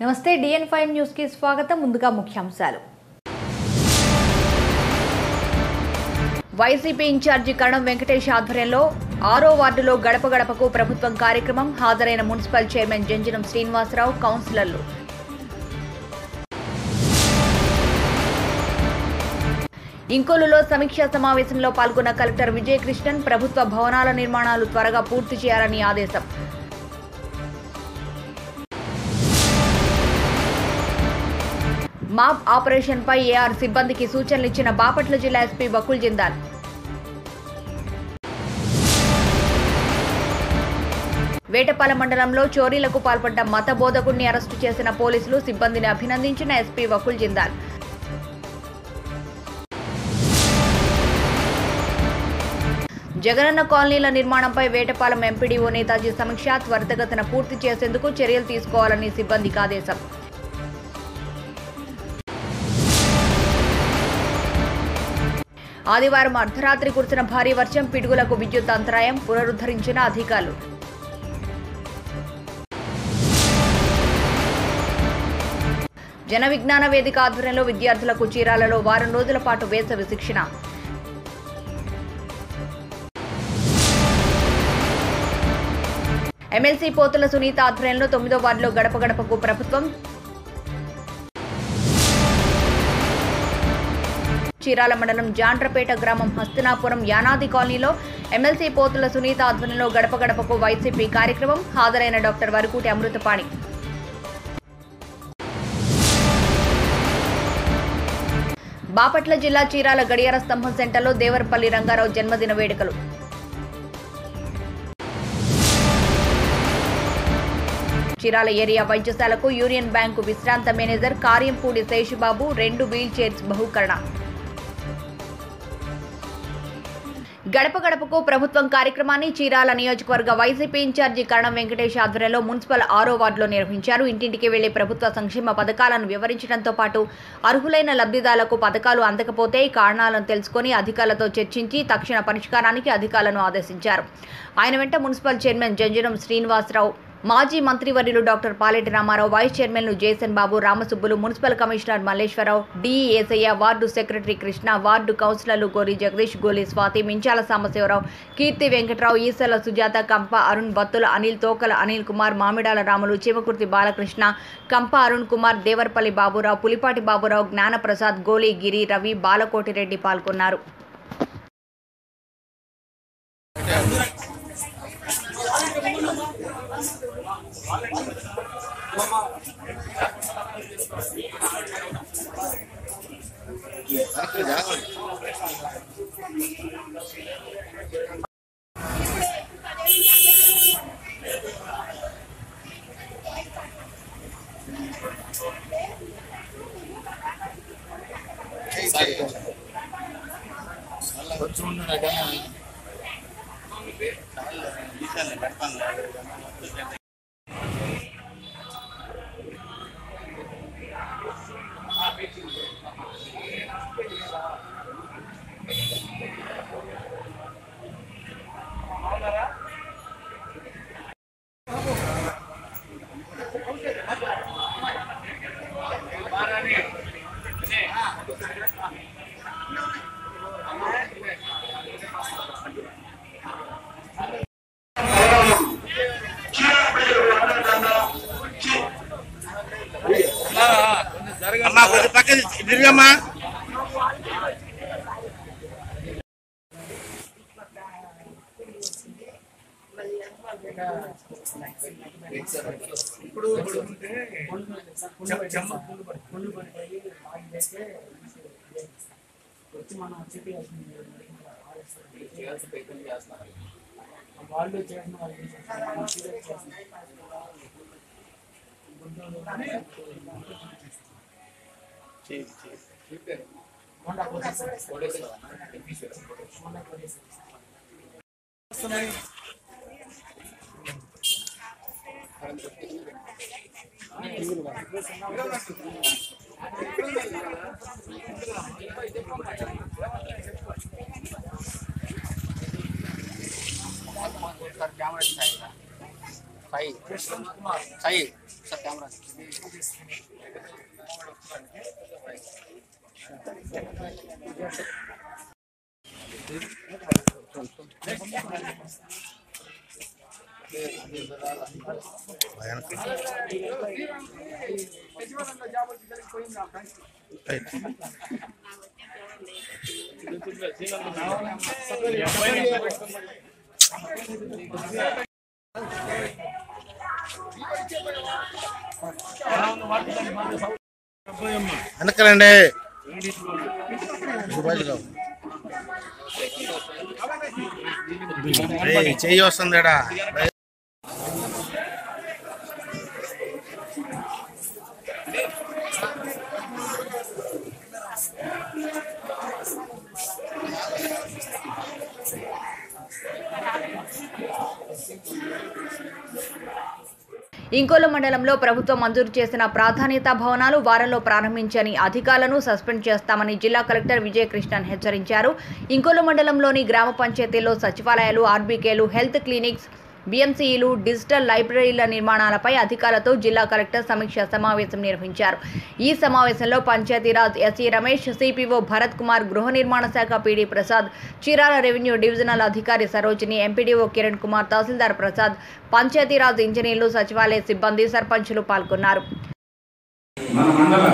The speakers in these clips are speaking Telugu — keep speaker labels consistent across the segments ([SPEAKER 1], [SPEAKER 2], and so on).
[SPEAKER 1] నమస్తే డిఎన్ ఫైవ్ న్యూస్కి స్వాగతం. ముందుగా ముఖ్యాంశాలు. వైసీపీ ఇన్ఛార్జి కరణం వెంకటేష్ ఆధ్వర్యంలో ఆరో వార్డులో గడప గడపకు ప్రభుత్వం కార్యక్రమం హాజరైన మున్సిపల్ చైర్మన్ జంజనం శ్రీనివాసరావు కౌన్సిలర్లు. ఇంకోలులో సమీక్షా సమావేశంలో పాల్గొన్న కలెక్టర్ విజయకృష్ణన్ ప్రభుత్వ భవనాల నిర్మాణాలు త్వరగా పూర్తి చేయాలని ఆదేశం. మాప్ ఆపరేషన్పై ఏఆర్ సిబ్బందికి సూచనలు ఇచ్చిన బాపట్ల జిల్లా ఎస్పీ బకుల్ జిందాల్. వేటపాల మండలంలో చోరీలకు పాల్పడ్డ మత బోధకుడిని అరెస్టు చేసిన పోలీసులు సిబ్బందిని అభినందించిన ఎస్పీ వకుల్ జిందాల్. జగనన్న కాలనీల నిర్మాణంపై వేటపాలెం ఎంపీడీఓ నేతాజీ సమీక్ష త్వరితగతిన పూర్తి చేసేందుకు చర్యలు తీసుకోవాలని సిబ్బందికి ఆదేశం. ఆదివారం అర్ధరాత్రి కురిసిన భారీ వర్షం పిడుగులకు విద్యుత్ అంతరాయం పునరుద్ధరించిన అధికారులు. జన విజ్ఞాన వేదిక ఆధ్వర్యంలో విద్యార్థులకు చీరాలలో వారం రోజుల పాటు వేసవి శిక్షణ. ఎమ్మెల్సీ పోతుల సునీత ఆధ్వర్యంలో తొమ్మిదో వార్డులో గడప గడపకు ప్రభుత్వం చీరాల మండలం జాండ్రపేట గ్రామం హస్తినాపురం యానాది కాలనీలో ఎమ్మెల్సీ పోతుల సునీత ఆధ్వర్యంలో గడప గడపకు వైసీపీ కార్యక్రమం హాజరైన డాక్టర్ వరకూటి అమృతపాణి. బాపట్ల జిల్లా చీరాల గడియార స్తంభం సెంటర్లో దేవరపల్లి రంగారావు జన్మదిన వేడుకలు. చీరాల ఏరియా వైద్యశాలకు యూనియన్ బ్యాంకు విశ్రాంత మేనేజర్ కార్యంపూడి శేషుబాబు రెండు వీల్ చైర్స్ బహుకరణ. గడప గడపకు ప్రభుత్వం కార్యక్రమాన్ని చీరాల నియోజకవర్గ వైసీపీ ఇన్ఛార్జి కరణం వెంకటేష్ ఆధ్వర్యంలో మున్సిపల్ ఆరో వార్డులో నిర్వహించారు. ఇంటింటికి వెళ్ళి ప్రభుత్వ సంక్షేమ పథకాలను వివరించడంతో పాటు అర్హులైన లబ్ధిదారులకు పథకాలు అందకపోతే కారణాలను తెలుసుకుని అధికారులతో చర్చించి తక్షణ పరిష్కారానికి అధికారులను ఆదేశించారు. ఆయన వెంట మున్సిపల్ చైర్మన్ జంజనం శ్రీనివాసరావు మాజీ మంత్రివర్యులు డాక్టర్ పాలెటి రామారావు వైస్ చైర్మన్లు Jason Babu Ramasubbulu municipal commissioner Malleswararao DE Esayya ward secretary Krishna ward కౌన్సిలర్లు గోరి జగదీష్ గోలి స్వాతి మించాల సాంబశివరావు కీర్తి వెంకట్రావు ఈసల సుజాత కంప అరుణ్ బత్తుల అనిల్ తోకల అనిల్ కుమార్ మామిడాల రాములు చివకుర్తి బాలకృష్ణ కంప అరుణ్ కుమార్ దేవరపల్లి బాబురావు పులిపాటి బాబురావు జ్ఞానప్రసాద్ గోలి గిరి రవి బాలకోటిరెడ్డి పాల్గొన్నారు.
[SPEAKER 2] 完了妈妈 అమ్మా కొంచెం పక్కన తిరిగమ్మా
[SPEAKER 3] వాళ్ళు చేసిన వాళ్ళు చేసిన మొన్న కొట్టేశారు. మొన్న కొట్టేశారు.
[SPEAKER 2] సాయి సాయి వెనకలండి సుభాష్ గారు ఏయ్, చెయ్యి వస్తుంది
[SPEAKER 1] ఇంకోలు మండలంలో ప్రభుత్వం మంజూరు చేసిన ప్రాధాన్యత భవనాలు వారంలో ప్రారంభించని అధికారులను సస్పెండ్ చేస్తామని జిల్లా కలెక్టర్ విజయకృష్ణన్ హెచ్చరించారు. ఇంకోలు మండలంలోని గ్రామ పంచాయతీల్లో సచివాలయాలు ఆర్బీకేలు హెల్త్ క్లినిక్స్ బీఎంసీలు డిజిటల్ లైబ్రరీల నిర్మాణాలపై అధికారులతో జిల్లా కలెక్టర్ సమీక్ష సమావేశం నిర్వహించారు. ఈ సమావేశంలో పంచాయతీరాజ్ ఎస్ఈ రమేష్ సిపిఓ భరత్ కుమార్ గృహ నిర్మాణ శాఖ PD Prasad Chirala revenue divisional అధికారి సరోజిని ఎంపీడీఓ కిరణ్ కుమార్ తహసీల్దార్ ప్రసాద్ పంచాయతీరాజ్ ఇంజనీర్లు సచివాలయ సిబ్బంది సర్పంచులు పాల్గొన్నారు.
[SPEAKER 4] మన మండల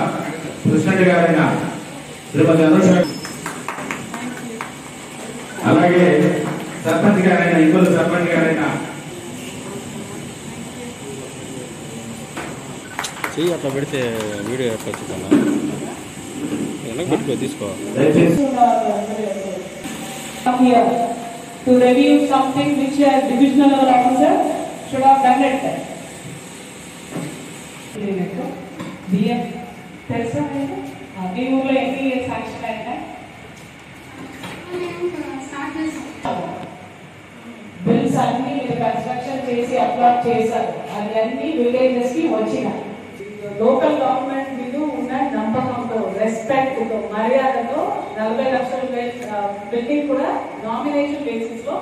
[SPEAKER 4] ప్రెసిడెంట్ గారైన శ్రీమతి అనుష అలాగే సర్పంచ్ గారైన ఇంకొక సర్పంచ్ గారైన
[SPEAKER 5] చెయ్యి అట్లా పెడితే వీడియో ఎట్లా వచ్చిందన్నా వెనక్కి పెట్టుకో తీసుకో
[SPEAKER 4] దయచేసి
[SPEAKER 6] come here to review something which a divisional level officer should have done it. బియ్యం తెలుసా మీకు ఆ, మీ ఊర్లో ఎన్ని శాంక్షన్ అయినా బిల్స్ అన్ని మీరు కన్స్ట్రక్షన్ చేసి అప్లోడ్ చేశారు అది అన్ని విలేజెస్కి వచ్చినాయి లోకల్ గవర్నమెంట్ మీద ఉన్న నమ్మకంతో రెస్పెక్ట్తో మర్యాదతో నలభై లక్షల బిల్డింగ్ కూడా నామినేషన్ బేసిస్లో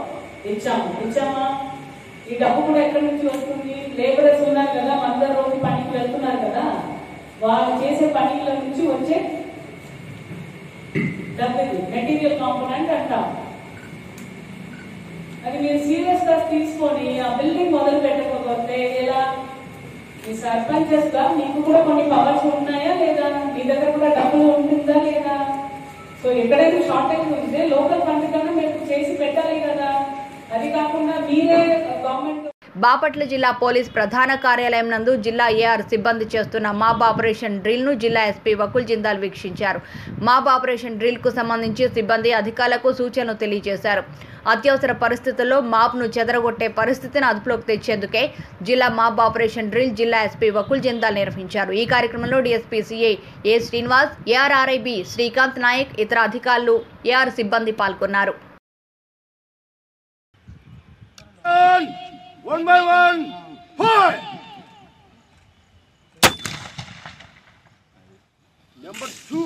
[SPEAKER 6] ఇచ్చాము. ఇచ్చామా? ఈ డబ్బు కూడా ఎక్కడి నుంచి వస్తుంది? లేబరర్స్ ఉన్నారు కదా అందరు రోజు పనికి వెళ్తున్నారు కదా. వాళ్ళు చేసే పనిల నుంచి వచ్చే డబ్బు మెటీరియల్ కాంపోనెంట్ అంటాం. అది మీరు సీరియస్గా తీసుకొని ఆ బిల్డింగ్ మొదలు పెట్టకపోతే ఎలా? మీ సర్పంచెస్గా మీకు కూడా కొన్ని పవర్స్ ఉన్నాయా లేదా? మీ దగ్గర కూడా డబ్బులు ఉంటుందా లేదా? సో ఎక్కడైతే షార్టేజ్ ఉంటే లోకల్ ఫండ్ కన్నా మీరు చేసి పెట్టాలి కదా. అది కాకుండా మీరే గవర్నమెంట్
[SPEAKER 1] బాపట్ల జిల్లా పోలీస్ ప్రధాన కార్యాలయం నందు జిల్లా ఏఆర్ సిబ్బంది చేస్తున్న మాబ్ ఆపరేషన్ డ్రిల్ను జిల్లా ఎస్పీ వకుల్ జిందాల్ వీక్షించారు. మాబ్ ఆపరేషన్ డ్రిల్కు సంబంధించి సిబ్బంది అధికారులకు సూచనలు తెలియజేశారు. అత్యవసర పరిస్థితుల్లో మాబ్ను చెదరగొట్టే పరిస్థితిని అదుపులోకి తెచ్చేందుకే జిల్లా మాబ్ ఆపరేషన్ డ్రిల్ జిల్లా ఎస్పీ వకుల్ జిందాల్ నిర్వహించారు. ఈ కార్యక్రమంలో DSP CI A Srinivas ARRIB Srikanth Naik ఇతర అధికారులు ఏఆర్ సిబ్బంది పాల్గొన్నారు.
[SPEAKER 2] One by one fire number two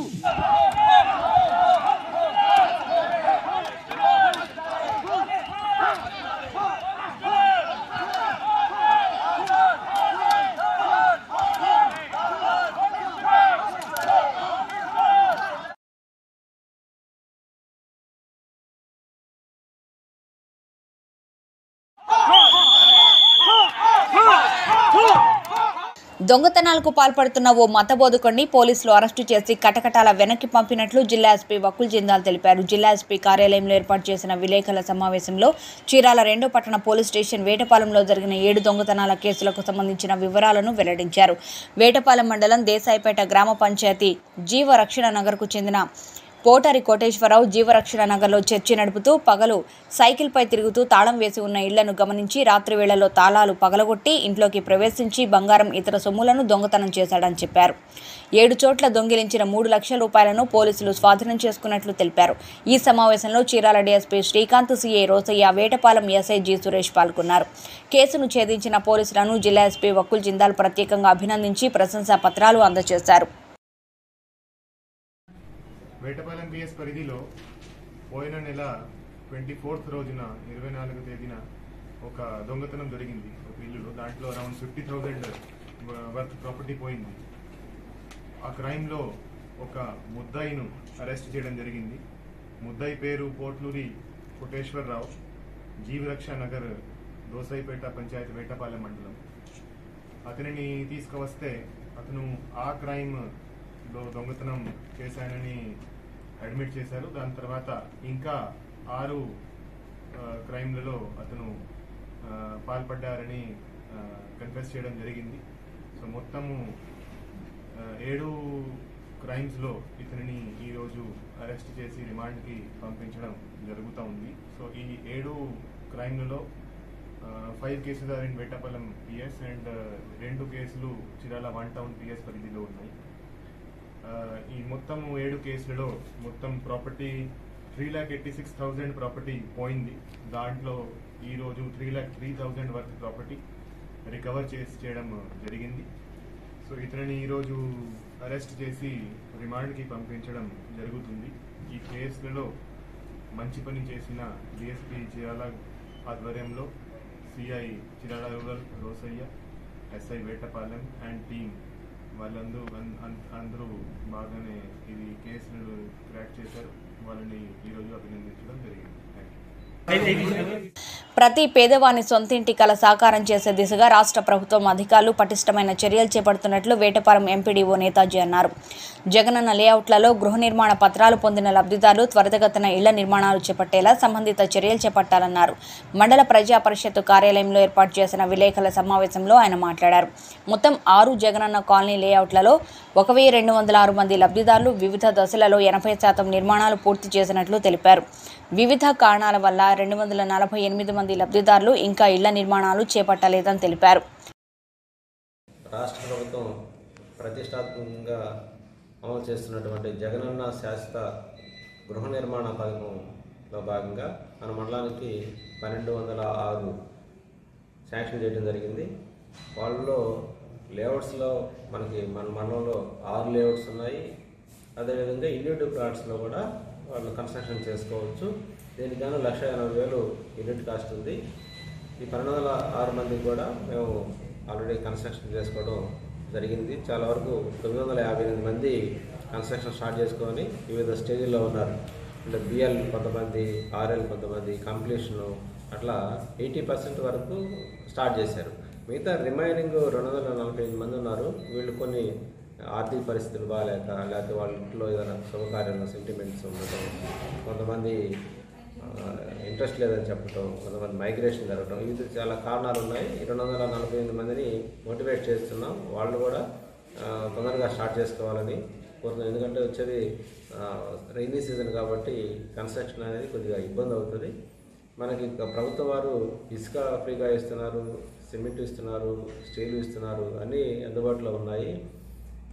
[SPEAKER 1] దొంగతనాలకు పాల్పడుతున్న ఓ మతబోధకుడిని పోలీసులు అరెస్టు చేసి కటకటాల వెనక్కి పంపినట్లు జిల్లా ఎస్పీ వకుల్ జిందాల్ తెలిపారు. జిల్లా ఎస్పీ కార్యాలయంలో ఏర్పాటు చేసిన విలేకరుల సమావేశంలో చీరాల రెండో పట్టణ పోలీస్ స్టేషన్ వేటపాలెంలో జరిగిన ఏడు దొంగతనాల కేసులకు సంబంధించిన వివరాలను వెల్లడించారు. వేటపాలెం మండలం దేశాయిపేట గ్రామ పంచాయతీ జీవ రక్షణ నగర్కు చెందిన పోటారి కోటేశ్వరరావు జీవరక్షణ నగర్లో చర్చి నడుపుతూ పగలు సైకిల్పై తిరుగుతూ తాళం వేసి ఉన్న ఇళ్ళను గమనించి రాత్రి వేళల్లో తాళాలు పగలగొట్టి ఇంట్లోకి ప్రవేశించి బంగారం ఇతర సొమ్ములను దొంగతనం చేశాడని చెప్పారు. ఏడు చోట్ల దొంగిలించిన మూడు లక్షల రూపాయలను పోలీసులు స్వాధీనం చేసుకున్నట్లు తెలిపారు. ఈ సమావేశంలో Chirala DSP Srikanth CI Rosaiah Vetapalem SI G Suresh పాల్గొన్నారు. కేసును ఛేదించిన పోలీసులను జిల్లా ఎస్పీ వకుల్ జిందాల్ ప్రత్యేకంగా అభినందించి ప్రశంసా పత్రాలు అందజేశారు.
[SPEAKER 7] వేటపాలెం పిఎస్ పరిధిలో పోయిన నెల ట్వంటీ ఫోర్త్ రోజున ఇరవై నాలుగు తేదీన ఒక దొంగతనం జరిగింది. ఒక ఇల్లులో. దాంట్లో around fifty thousand worth property పోయింది. ఆ క్రైమ్లో ఒక ముద్దాయిను అరెస్ట్ చేయడం జరిగింది. ముద్దాయి పేరు పోట్లూరి కోటేశ్వరరావు. జీవరక్ష నగర్ దోసైపేట పంచాయతీ వేటపాలెం మండలం. అతనిని తీసుకువస్తే అతను ఆ క్రైమ్లో దొంగతనం చేశానని అడ్మిట్ చేశారు. దాని తర్వాత ఇంకా ఆరు క్రైమ్లలో అతను పాల్పడ్డారని కన్ఫెస్ చేయడం జరిగింది. సో మొత్తము ఏడు క్రైమ్స్లో ఇతనిని ఈరోజు అరెస్ట్ చేసి రిమాండ్కి పంపించడం జరుగుతూ ఉంది. సో ఈ ఏడు క్రైమ్లలో five cases are in Vetapalem PS and రెండు కేసులు చిరాల వన్ టౌన్ పిఎస్ పరిధిలో ఉన్నాయి. ఈ మొత్తం ఏడు కేసులలో మొత్తం property three lakh eighty six thousand property పోయింది. దాంట్లో ఈరోజు three lakh three thousand worth property recover చేసి చేయడం జరిగింది. సో ఇతనిని ఈరోజు అరెస్ట్ చేసి రిమాండ్కి పంపించడం జరుగుతుంది. ఈ కేసులలో మంచి పని చేసిన డిఎస్పీ చిరాల ఆధ్వర్యంలో CI Chirala rural Rosaiah SI Vetapalem and team వాళ్ళందరూ అందరూ బాగానే ఇది కేసులు క్రాక్ చేశారు. వాళ్ళని ఈరోజు అభినందించడం జరిగింది. థ్యాంక్ యూ
[SPEAKER 1] ప్రతి పేదవాని సొంతింటి కల సాకారం చేసే దిశగా రాష్ట్ర ప్రభుత్వం అధికారులు పటిష్టమైన చర్యలు చేపడుతున్నట్లు వేటపాలెం ఎంపీడీఓ నేతాజీ అన్నారు. జగనన్న లేఅవుట్లలో గృహ నిర్మాణ పత్రాలు పొందిన లబ్ధిదారులు త్వరితగతిన ఇళ్ళ నిర్మాణాలు చేపట్టేలా సంబంధిత చర్యలు చేపట్టాలన్నారు. మండల ప్రజా పరిషత్తు కార్యాలయంలో ఏర్పాటు చేసిన విలేకరుల సమావేశంలో ఆయన మాట్లాడారు. మొత్తం ఆరు జగనన్న కాలనీ లేఅవుట్లలో ఒక వెయ్యి రెండు వందల ఆరు మంది లబ్ధిదారులు వివిధ దశలలో ఎనభై శాతం నిర్మాణాలు పూర్తి చేసినట్లు తెలిపారు. వివిధ కారణాల వల్ల రెండు వందల నలభై ఎనిమిది మంది లబ్ధిదారులు ఇంకా ఇళ్ళ నిర్మాణాలు చేపట్టలేదని తెలిపారు.
[SPEAKER 8] రాష్ట్ర ప్రభుత్వం ప్రతిష్టాత్మకంగా అమలు చేస్తున్నటువంటి జగనన్న శాశ్వత గృహ నిర్మాణ పథకంలో భాగంగా మన మండలానికి పన్నెండు వందల ఆరు శాంక్షన్ చేయడం జరిగింది. వాళ్ళలో లేఅవుట్స్లో మనకి మన మండలంలో ఆరు లేఅవుట్స్ ఉన్నాయి. అదేవిధంగా ఇండివిజువల్ ప్లాట్స్లో కూడా వాళ్ళు కన్స్ట్రక్షన్ చేసుకోవచ్చు. దీనికైనా లక్ష ఎనభై వేలు యూనిట్ కాస్ట్ ఉంది. ఈ పన్నెండు వందల ఆరు మందికి కూడా మేము ఆల్రెడీ కన్స్ట్రక్షన్ చేసుకోవడం జరిగింది. చాలా వరకు తొమ్మిది వందల యాభై ఎనిమిది మంది కన్స్ట్రక్షన్ స్టార్ట్ చేసుకొని వివిధ స్టేజీల్లో ఉన్నారు. అంటే బిఎల్ కొంతమంది ఆర్ఎల్ కొంతమంది కంప్లీషన్ అట్లా ఎయిటీ పర్సెంట్ వరకు స్టార్ట్ చేశారు. మిగతా రిమైనింగ్ రెండు వందల నలభై ఐదు మంది ఉన్నారు. వీళ్ళు కొన్ని ఆర్థిక పరిస్థితులు బాగాలేక లేకపోతే వాళ్ళ ఇంట్లో ఏదైనా శుభకార్యాలు సెంటిమెంట్స్ ఉండటం కొంతమంది ఇంట్రెస్ట్ లేదని చెప్పటం కొంతమంది మైగ్రేషన్ జరగటం ఇది చాలా కారణాలు ఉన్నాయి. రెండు వందల నలభై ఎనిమిది మందిని మోటివేట్ చేస్తున్నాం. వాళ్ళు కూడా తొందరగా స్టార్ట్ చేసుకోవాలని కోరుతున్నాం. ఎందుకంటే వచ్చేది రైనీ సీజన్ కాబట్టి కన్స్ట్రక్షన్ అనేది కొద్దిగా ఇబ్బంది అవుతుంది. మనకి ఇంకా ప్రభుత్వం వారు ఇసుక ఫ్రీగా ఇస్తున్నారు సిమెంట్ ఇస్తున్నారు స్టీల్ ఇస్తున్నారు అన్నీ అందుబాటులో ఉన్నాయి.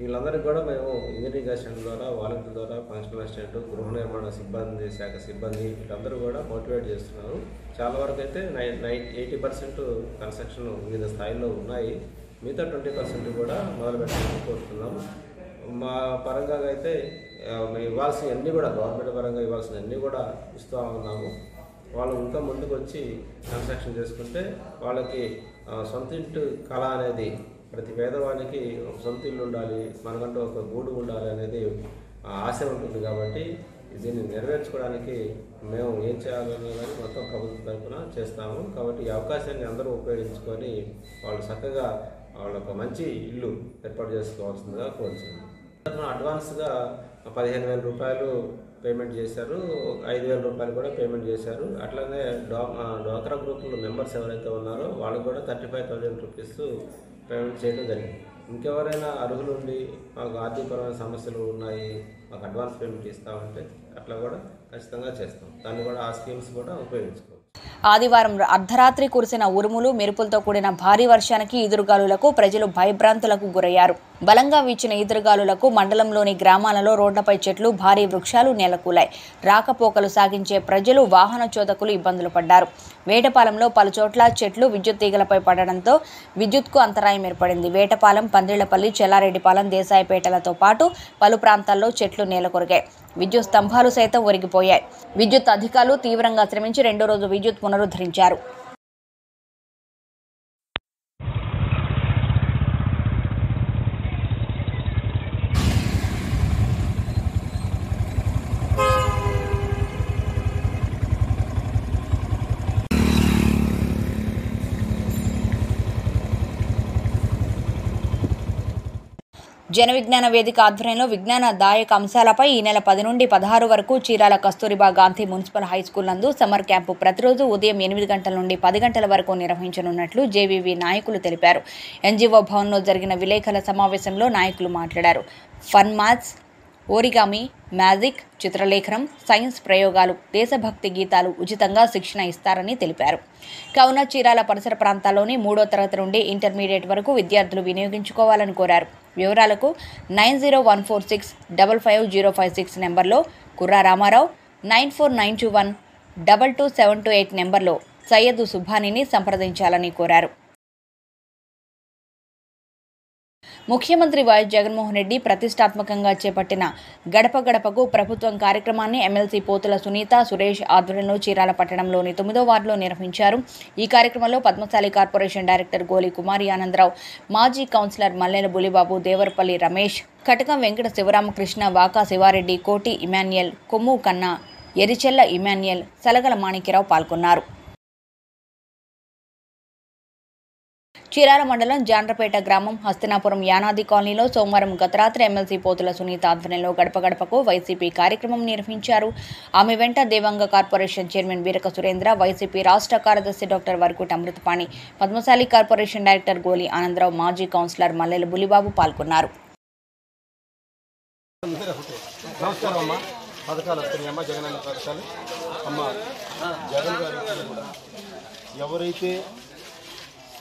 [SPEAKER 8] వీళ్ళందరికీ కూడా మేము ఇంజనీరింగ్ అసిస్టెంట్ ద్వారా వాలంటీర్ ద్వారా ఫంక్షనల్ అసిస్టెంట్ గృహ నిర్మాణ సిబ్బంది శాఖ సిబ్బంది వీళ్ళందరూ కూడా మోటివేట్ చేస్తున్నారు. చాలా వరకు అయితే నై నై ఎయిటీ పర్సెంట్ కన్స్ట్రక్షన్ వివిధ స్థాయిలో ఉన్నాయి. మిగతా ట్వంటీ పర్సెంట్ కూడా మొదలు పెట్టాలని కోరుతున్నాం మా పరంగా అయితే ఇవ్వాల్సినవన్నీ అన్నీ కూడా గవర్నమెంట్ పరంగా ఇవ్వాల్సినవన్నీ కూడా ఇస్తూ ఉన్నాము. వాళ్ళు ఇంకా ముందుకు వచ్చి కన్స్ట్రక్షన్ చేసుకుంటే వాళ్ళకి సొంత ఇంటి కళ అనేది ప్రతి పేదవానికి ఒక సొంత ఇల్లు ఉండాలి మనకంటూ ఒక గూడు ఉండాలి అనేది ఆశ ఉంటుంది కాబట్టి దీన్ని నెరవేర్చుకోవడానికి మేము ఏం చేయాలనే కానీ మొత్తం ప్రభుత్వం తరఫున చేస్తాము. కాబట్టి ఈ అవకాశాన్ని అందరూ ఉపయోగించుకొని వాళ్ళు చక్కగా వాళ్ళ ఒక మంచి ఇల్లు ఏర్పాటు చేసుకోవాల్సిందిగా కోరుతున్నాను అడ్వాన్స్గా పదిహేను వేల రూపాయలు పేమెంట్ చేశారు. ఐదు వేల రూపాయలు కూడా పేమెంట్ చేశారు. అట్లనే డా డోక్రా డ్వాక్రా గ్రూప్లో మెంబర్స్ ఎవరైతే ఉన్నారో వాళ్ళకి కూడా thirty five thousand rupees payment చేయడం జరిగింది. ఇంకెవరైనా అర్హులు ఉండి మాకు ఆర్థికపరమైన సమస్యలు ఉన్నాయి మాకు అడ్వాన్స్ పేమెంట్ ఇస్తామంటే అట్లా కూడా ఖచ్చితంగా చేస్తాం. దాన్ని కూడా ఆ స్కీమ్స్ కూడా ఉపయోగించుకోవచ్చు.
[SPEAKER 1] ఆదివారం అర్ధరాత్రి కురిసిన ఉరుములు మెరుపులతో కూడిన భారీ వర్షానికి ఎదురుగాలులకు ప్రజలు భయభ్రాంతులకు గురయ్యారు. బలంగా వీచిన ఈదురుగాలులకు మండలంలోని గ్రామాలలో రోడ్లపై చెట్లు భారీ వృక్షాలు నెలకూలాయి. రాకపోకలు సాగించే ప్రజలు వాహన చోదకులు ఇబ్బందులు పడ్డారు. వేటపాలెంలో పలుచోట్ల చెట్లు విద్యుత్ తీగలపై పడడంతో విద్యుత్కు అంతరాయం ఏర్పడింది. వేటపాలెం పందిళ్ళపల్లి చెల్లారెడ్డిపాలెం దేశాయిపేటలతో పాటు పలు ప్రాంతాల్లో చెట్లు నేలకొరిగాయి. విద్యుత్ స్తంభాలు సైతం ఒరిగిపోయాయి. విద్యుత్ అధికారులు తీవ్రంగా శ్రమించి రెండో రోజు విద్యుత్ పునరుద్ధరించారు. జన విజ్ఞాన వేదిక ఆధ్వర్యంలో విజ్ఞాన దాయక అంశాలపై ఈ నెల పది నుండి పదహారు వరకు Chirala Kasturba Gandhi municipal high school నందు సమ్మర్ క్యాంపు ప్రతిరోజు ఉదయం ఎనిమిది గంటల నుండి పది గంటల వరకు నిర్వహించనున్నట్లు జేవీవి నాయకులు తెలిపారు. ఎన్జీఓ భవన్లో జరిగిన విలేకరుల సమావేశంలో నాయకులు మాట్లాడారు. ఫన్ మ్యాథ్స్ ఓరిగామి మ్యాజిక్ చిత్రలేఖనం సైన్స్ ప్రయోగాలు దేశభక్తి గీతాలు ఉచితంగా శిక్షణ ఇస్తారని తెలిపారు. కావున చీరాల పరిసర ప్రాంతాల్లోని మూడో తరగతి నుండి ఇంటర్మీడియట్ వరకు విద్యార్థులు వినియోగించుకోవాలని కోరారు. వివరాలకు nine zero one four six double five zero five six నెంబర్లో Kurra Ramarao nine four nine two one double two seven two eight నెంబర్లో సయ్యదు సుభానిని సంప్రదించాలని కోరారు. ముఖ్యమంత్రి వైఎస్ జగన్మోహన్ రెడ్డి ప్రతిష్టాత్మకంగా చేపట్టిన గడప గడపకు ప్రభుత్వం కార్యక్రమాన్ని ఎమ్మెల్సీ పోతుల సునీత సురేష్ ఆధ్వర్యంలో చీరాల పట్టణంలోని తొమ్మిదో వార్డులో నిర్వహించారు. ఈ కార్యక్రమంలో పద్మశాలి కార్పొరేషన్ డైరెక్టర్ గోలి కుమారి ఆనందరావు మాజీ కౌన్సిలర్ మల్లెల బులిబాబు దేవరపల్లి రమేష్ కటకం వెంకట శివరామకృష్ణ వాకా శివారెడ్డి కోటి ఇమాన్యుయల్ కొమ్ము కన్నా ఎరిచెల్ల ఇమాన్యుయల్ సలగల మాణిక్యరావు పాల్గొన్నారు. చీరాల మండలం జాండ్రపేట గ్రామం హస్తినాపురం యానాది కాలనీలో సోమవారం గత రాత్రి ఎమ్మెల్సీ పోతుల సునీత ఆధ్వర్యంలో గడప గడపకు వైసీపీ కార్యక్రమం నిర్వహించారు. ఆమె వెంట Devanga corporation chairman Veeraka Surendra YCP రాష్ట్ర కార్యదర్శి doctor Varakuta Amruthapani Padmasali corporation director Goli Anandarao మాజీ కౌన్సిలర్ మల్లెల బులిబాబు పాల్గొన్నారు.
[SPEAKER 9] నమస్కారం పథకాలు వస్తున్నాయి అమ్మ పథకాలు. అమ్మ జగన్ గారు ఎవరైతే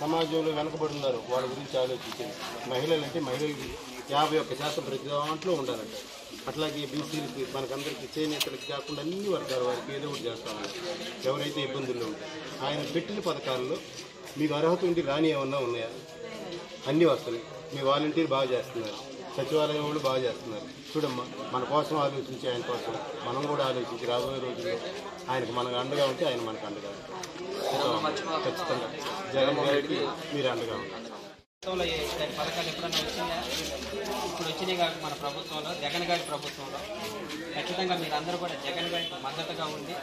[SPEAKER 9] సమాజంలో వెనకబడి ఉన్నారో. వాళ్ళ గురించి ఆలోచించింది మహిళలు అంటే మహిళలకి యాభై ఒక్క శాతం ప్రతి దాంట్లో ఉండాలంట. అట్లాగే బీసీలకి మనకందరికి చేనేతలకి కాకుండా అన్ని వర్గాల వారికి ఏదో ఒకటి చేస్తామన్నారు ఎవరైతే ఇబ్బందుల్లో ఉంటారు ఆయన పెట్టిన పథకాల్లో మీకు అర్హత ఉండి రాని ఏమన్నా ఉన్నాయా? అన్నీ వస్తున్నాయి. మీ వాలంటీర్ బాగా చేస్తున్నారు. సచివాలయం వాళ్ళు బాగా చేస్తున్నారు. చూడమ్మా మన కోసం ఆలోచించి ఆయన కోసం మనం కూడా ఆలోచించి రాబోయే రోజుల్లో ఆయనకు మనకు అండగా ఉంటే ఆయన మనకు అండగా ఖచ్చితంగా. జగన్మోహన్ రెడ్డికి మీరు అండగా
[SPEAKER 10] ప్రభుత్వంలో పథకాలు ఎప్పుడన్నా వచ్చినాయా ఇప్పుడు వచ్చినాయి కాక మన ప్రభుత్వంలో జగన్ గారి ప్రభుత్వంలో. ఖచ్చితంగా మీరు అందరూ కూడా జగన్ గారికి మద్దతుగా ఉండి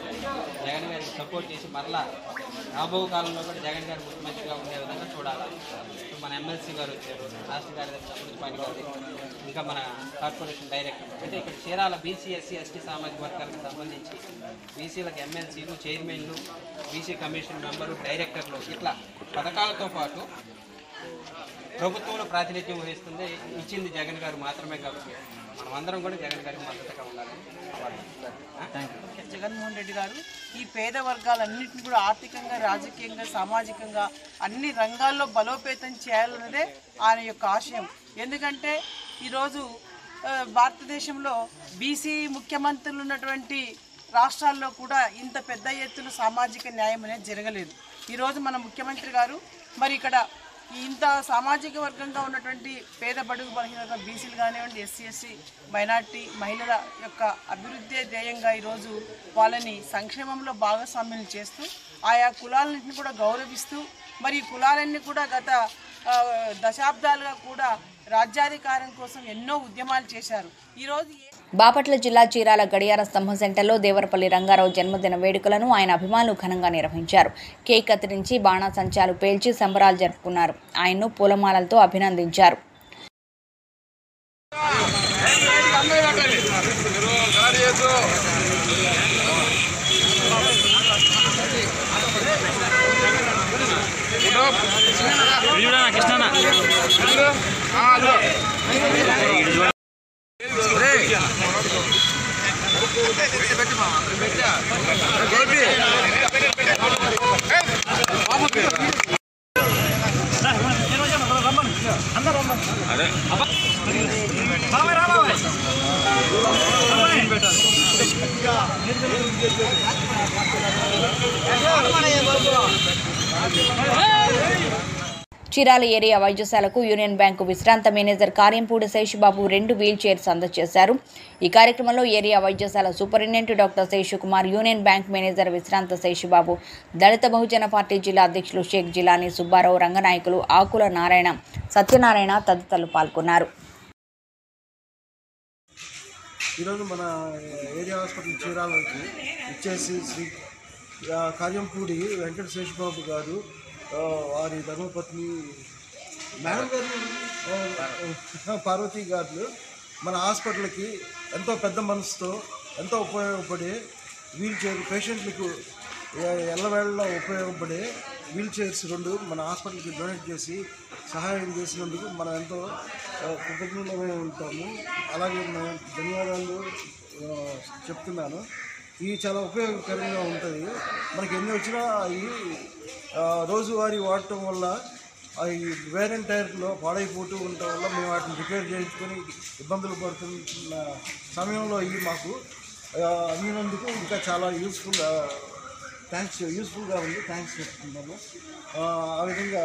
[SPEAKER 10] జగన్ గారికి సపోర్ట్ చేసి మరలా రాబో కాలంలో కూడా జగన్ గారు ముఖ్యమంత్రిగా ఉండే విధంగా చూడాలి. ఇప్పుడు మన ఎమ్మెల్సీ గారు వచ్చారు రాష్ట్ర కార్యదర్శి అమృతపాణి గారు ఇంకా మన కార్పొరేషన్ డైరెక్టర్. అంటే ఇక్కడ చీరాల బీసీ ఎస్సీ ఎస్టీ సామాజిక వర్గాలకు సంబంధించి బీసీలకు ఎమ్మెల్సీలు చైర్మన్లు బీసీ కమిషన్ మెంబరు డైరెక్టర్లు ఇట్లా పథకాలతో పాటు ప్రభుత్వంలో ప్రాతినిధ్యం వహిస్తుంది. ఇచ్చింది జగన్ గారు మాత్రమే కాబట్టి మనమందరం కూడా జగన్ గారికి మద్దతుగా ఉండాలి.
[SPEAKER 11] జగన్మోహన్ రెడ్డి గారు ఈ పేద వర్గాలన్నింటినీ కూడా ఆర్థికంగా రాజకీయంగా సామాజికంగా అన్ని రంగాల్లో బలోపేతం చేయాలన్నదే ఆయన యొక్క ఆశయం. ఎందుకంటే ఈరోజు భారతదేశంలో బీసీ ముఖ్యమంత్రులు ఉన్నటువంటి రాష్ట్రాల్లో కూడా ఇంత పెద్ద ఎత్తున సామాజిక న్యాయం అనేది జరగలేదు. ఈరోజు మన ముఖ్యమంత్రి గారు మరి ఇక్కడ ఇంత సామాజిక వర్గంగా ఉన్నటువంటి పేద బడుగు బలహీనత బీసీలు కానివ్వండి ఎస్సీ ఎస్సీ మైనార్టీ మహిళల యొక్క అభివృద్ధి ధ్యేయంగా ఈరోజు వాళ్ళని సంక్షేమంలో భాగస్వామ్యం చేస్తూ ఆయా కులాలన్నింటినీ కూడా గౌరవిస్తూ మరి కులాలన్నీ కూడా గత దశాబ్దాలుగా కూడా రాజ్యాధికారం కోసం ఎన్నో ఉద్యమాలు చేశారు. ఈరోజు ఏ
[SPEAKER 1] బాపట్ల జిల్లా చీరాల గడియార స్తంభం సెంటర్లో దేవరపల్లి రంగారావు జన్మదిన వేడుకలను ఆయన అభిమానులు ఘనంగా నిర్వహించారు. కేక్ కత్తిరించి బాణాసంచాలు పేల్చి సంబరాలు జరుపుకున్నారు. ఆయన్ను పూలమాలలతో అభినందించారు. Gobi. చీరాల ఏరియా వైద్యశాలకు యూనియన్ బ్యాంకు విశ్రాంత మేనేజర్ కార్యంపూడి శేషుబాబు రెండు వీల్ చైర్స్ అందజేశారు. ఈ కార్యక్రమంలో ఏరియా వైద్యశాల superintendent doctor Seshukumar union bank manager విశ్రాంత శేషుబాబు దళిత బహుజన పార్టీ జిల్లా అధ్యక్షులు షేక్ జిలానీ సుబ్బారావు రంగనాయకులు ఆకుల నారాయణ సత్యనారాయణ తదితరులు పాల్గొన్నారు.
[SPEAKER 12] ఈరోజు మన ఏరియా హాస్పిటల్ చీరాలకి ఇచ్చేసి శ్రీ కార్యంపూడి వెంకట శేషుబాబు గారు వారి ధర్మపత్ని మేడం గారు పార్వతి గారు మన హాస్పిటల్కి ఎంతో పెద్ద మనసుతో ఎంతో ఉపయోగపడే వీల్ చైర్ పేషెంట్లకు ఎల్లవేళలో ఉపయోగపడే వీల్ చైర్స్ రెండు మన హాస్పిటల్కి డొనేట్ చేసి సహాయం చేసినందుకు మనం ఎంతో కృతజ్ఞులమై ఉంటాము. అలాగే నేను ధన్యవాదాలు చెప్తున్నాను. ఇవి చాలా ఉపయోగకరంగా ఉంటుంది. మనకి ఎన్ని వచ్చినా అవి రోజువారీ వాడటం వల్ల అవి వేర్ అండ్ టైర్లో పాడైపోతూ ఉండటం వల్ల మేము వాటిని రిపేర్ చేయించుకొని ఇబ్బందులు పడుతున్న సమయంలో ఇవి మాకు అందినందుకు ఇంకా చాలా యూస్ఫుల్ థ్యాంక్స్ యూస్ఫుల్గా ఉంది. థ్యాంక్స్ చెప్తున్నాము. ఆ, విధంగా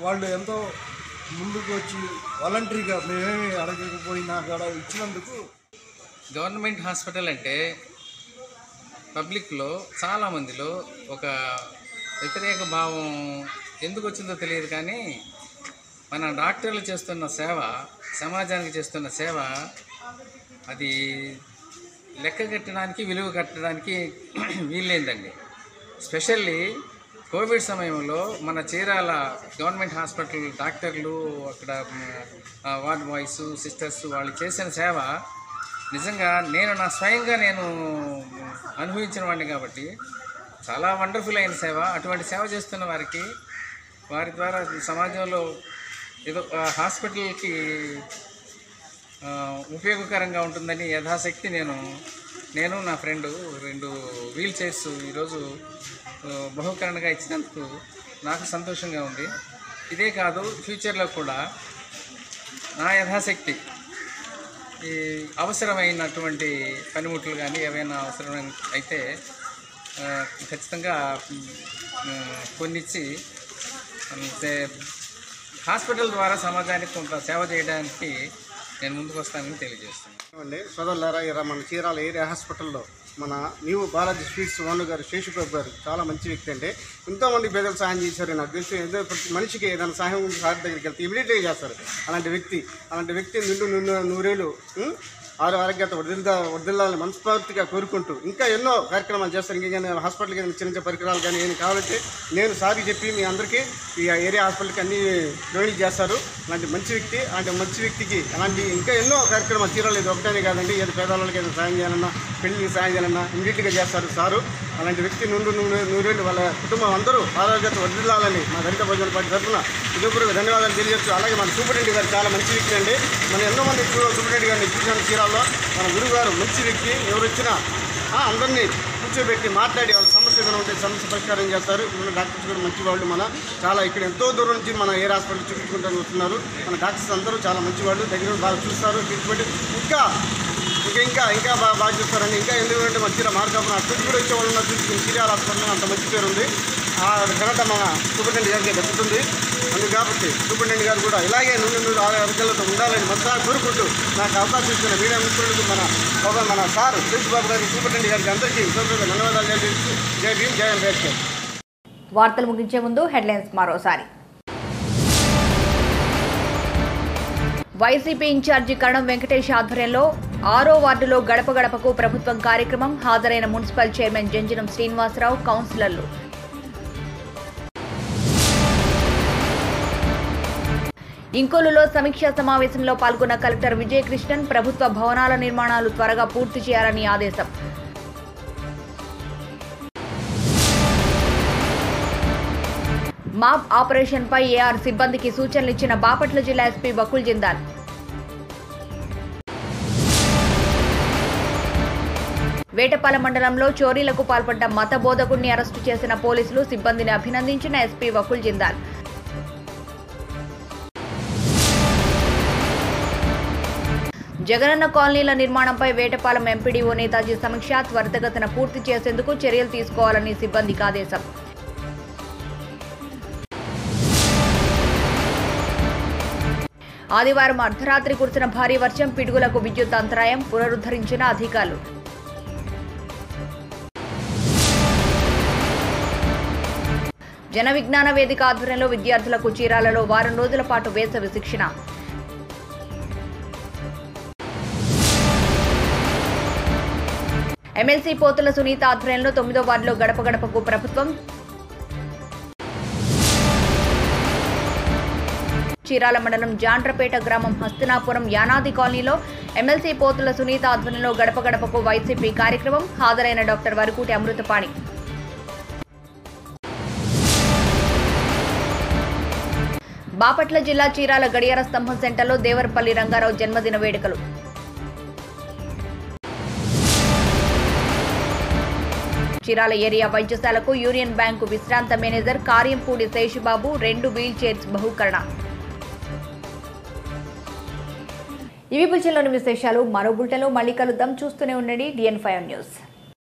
[SPEAKER 12] వాళ్ళు ఎంతో ముందుకు వచ్చి వాలంటరీగా మేమేమి అడగకపోయినా కూడా ఇచ్చినందుకు
[SPEAKER 13] గవర్నమెంట్ హాస్పిటల్ అంటే పబ్లిక్లో చాలామందిలో ఒక వ్యతిరేక భావం ఎందుకు వచ్చిందో తెలియదు కానీ మన డాక్టర్లు చేస్తున్న సేవ సమాజానికి చేస్తున్న సేవ అది లెక్క కట్టడానికి విలువ కట్టడానికి వీల్లేదండి. స్పెషల్లీ కోవిడ్ సమయంలో మన చీరాల గవర్నమెంట్ హాస్పిటల్ డాక్టర్లు అక్కడ వార్డ్ బాయ్స్ సిస్టర్స్ వాళ్ళు చేసిన సేవ నిజంగా నేను నా స్వయంగా నేను అనుభవించిన వాడిని కాబట్టి చాలా వండర్ఫుల్ అయిన సేవ. అటువంటి సేవ చేస్తున్న వారికి వారి ద్వారా సమాజంలో ఏదో హాస్పిటల్కి ఉపయోగకరంగా ఉంటుందని యథాశక్తి నేను నేను నా ఫ్రెండు రెండు వీల్ చైర్స్ ఈరోజు బహుకరణగా ఇచ్చినందుకు నాకు సంతోషంగా ఉంది. ఇదే కాదు ఫ్యూచర్లో కూడా నా యథాశక్తి. ఈ అవసరమైనటువంటి పనిముట్లు కానీ ఏవైనా అవసరం అయితే ఖచ్చితంగా కొన్నిచ్చి అంటే హాస్పిటల్ ద్వారా సమాజానికి కొంత సేవ చేయడానికి నేను ముందుకు వస్తానని తెలియజేస్తాను
[SPEAKER 9] అండి సోదరులారా ఇలా మన చీరాల ఏరియా హాస్పిటల్లో మన న్యూ బాలాజీ స్వీట్స్ ఓనర్ గారు శేషుబాబు గారు చాలా మంచి వ్యక్తి అంటే. ఎంతోమంది పేదలు సహాయం చేశారు నాకు తెలిసి ఏదో ప్రతి మనిషికి ఏదైనా సహాయం సార్ దగ్గరికి వెళ్తే ఇమీడియట్గా చేస్తారు. అలాంటి వ్యక్తి అలాంటి వ్యక్తి నిండు నిండు నూరేళ్ళు ఆరు ఆరోగ్యత వదిలిదా వదిలాలని మనస్ఫూర్తిగా కోరుకుంటూ ఇంకా ఎన్నో కార్యక్రమాలు చేస్తారు. ఇంకా నేను హాస్పిటల్కి చిన్న చిన్న పరికరాలు కానీ ఏమి కావాలంటే నేను సార్కి చెప్పి మీ అందరికీ ఈ ఏరియా హాస్పిటల్కి అన్ని డొనేట్ చేస్తారు. అలాంటి మంచి వ్యక్తి అలాంటి మంచి వ్యక్తికి అలాంటి ఇంకా ఎన్నో కార్యక్రమాలు తీరాలేదు ఒకటనే కాదండి. ఏదో పేదవాళ్ళకి ఏదైనా సాయం చేయాలన్నా పెళ్ళికి సాయం చేయాలన్నా ఇమీడియట్గా చేస్తారు సారు. అలాంటి వ్యక్తి నుండి నూనె నూరేళ్ళు వాళ్ళ కుటుంబం అందరూ ఆరోగ్యత వదిలాలని మా దళిత భోజన పార్టీ తరఫున ఇదిపూర్వక ధన్యవాదాలు తెలియజేస్తూ అలాగే మన సూపరింటెండెంట్ గారు చాలా మంచి వ్యక్తి అండి. మనం ఎంతో మంది సూపరింటెండెంట్ గారిని చూసాను చీరాల్లో. మన గురువు గారు మంచి వ్యక్తి. ఎవరు వచ్చినా ఆ, అందరినీ కూర్చోబెట్టి మాట్లాడి వాళ్ళ సమస్య ఏదైనా ఉంటే సమస్య పరిష్కారం చేస్తారు. డాక్టర్స్ కూడా మంచి వాళ్ళు మన చాలా ఇక్కడ ఎంతో దూరం నుంచి మన ఏ హాస్పిటల్ చూపించుకుంటానికి వస్తున్నారు. మన డాక్టర్స్ అందరూ చాలా మంచి వాళ్ళు. దగ్గర బాగా చూస్తారు. ట్రీట్మెంట్ ఇంకా ఇంకా ఇంకా ఇంకా బాగా బాగా చూస్తారండి. ఇంకా ఎందుకంటే మంచిగా మార్కాపురం అక్కడికి కూడా వచ్చే వాళ్ళు చూసుకుని సీరియల్ హాస్పిటల్ అంత మంచి పేరు ఉంది. ఆ ఘనత మన సూపరింటెండెంట్ గారికి దక్కుతుంది. అందుకు కాబట్టి సూపరింటెండెంట్ గారు కూడా ఇలాగే నుండి నుండి ఆరోగ్యాలతో ఉండాలని మనసారా కోరుకుంటూ నాకు అవకాశం ఇచ్చిన మీడియా మిత్రులకు మన ఒక మన సార్ సురేష్ బాబు గారికి సూపరింటెండెంట్ గారికి అందరికీ హృదయపూర్వక ధన్యవాదాలు జై భీమ్ జై అంబేద్కర్.
[SPEAKER 1] వార్తలు ముగించే ముందు హెడ్లైన్స్ మరోసారి. వైసీపీ ఇన్ఛార్జి కరణం వెంకటేష్ ఆధ్వర్యంలో ఆరో వార్డులో గడప గడపకు ప్రభుత్వం కార్యక్రమం హాజరైన మున్సిపల్ చైర్మన్ జంజనం శ్రీనివాసరావు కౌన్సిలర్లు. ఇంకోలులో సమీక్షా సమావేశంలో పాల్గొన్న కలెక్టర్ విజయకృష్ణన్ ప్రభుత్వ భవనాల నిర్మాణాలు త్వరగా పూర్తి చేయాలని ఆదేశం. మాప్ ఆపరేషన్పై ఏఆర్ సిబ్బందికి సూచనలు ఇచ్చిన బాపట్ల జిల్లా ఎస్పీ బకుల్ జిందాల్. వేటపాల మండలంలో చోరీలకు పాల్పడ్డ మత బోధకుడిని అరెస్టు చేసిన పోలీసులు సిబ్బందిని అభినందించిన ఎస్పీ వకుల్ జిందాల్. జగనన్న కాలనీల నిర్మాణంపై వేటపాలెం ఎంపీడీఓ నేతాజీ సమీక్ష త్వరితగతిన పూర్తి చేసేందుకు చర్యలు తీసుకోవాలని సిబ్బందికి ఆదేశం. ఆదివారం అర్ధరాత్రి కురిసిన భారీ వర్షం పిడుగులకు విద్యుత్ అంతరాయం పునరుద్ధరించిన అధికారులు. జన విజ్ఞాన వేదిక ఆధ్వర్యంలో విద్యార్థులకు చీరాలలో వారం రోజుల పాటు వేసవి శిక్షణ. ఎమ్మెల్సీ పోతుల సునీత ఆధ్వర్యంలో తొమ్మిదో వార్డులో గడప గడపకు ప్రభుత్వం చీరాల మండలం జాండ్రపేట గ్రామం హస్తినాపురం యానాది కాలనీలో ఎమ్మెల్సీ పోతుల సునీత ఆధ్వర్యంలో గడప గడపకు వైసీపీ కార్యక్రమం హాజరైన డాక్టర్ వరకూటి అమృతపాణి. బాపట్ల జిల్లా చీరాల గడియార స్తంభం సెంటర్లో దేవరపల్లి రంగారావు జన్మదిన వేడుకలు. చీరాల ఏరియా వైద్యశాలకు యూనియన్ బ్యాంకు విశ్రాంత మేనేజర్ కార్యంపూడి శేషుబాబు రెండు వీల్ చైర్స్ బహుకరణ. ఇవి బులెటిన్లోని విశేషాలు. మరో బులెటిన్లో మళ్ళీ కలుద్దాం. చూస్తూనే ఉండండి. DN five news.